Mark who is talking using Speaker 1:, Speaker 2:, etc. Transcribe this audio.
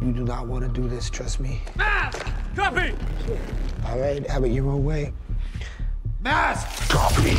Speaker 1: You do not want to do this, trust me.
Speaker 2: Mask! Copy!
Speaker 1: All right, have it your own way.
Speaker 2: Mask!
Speaker 1: Copy.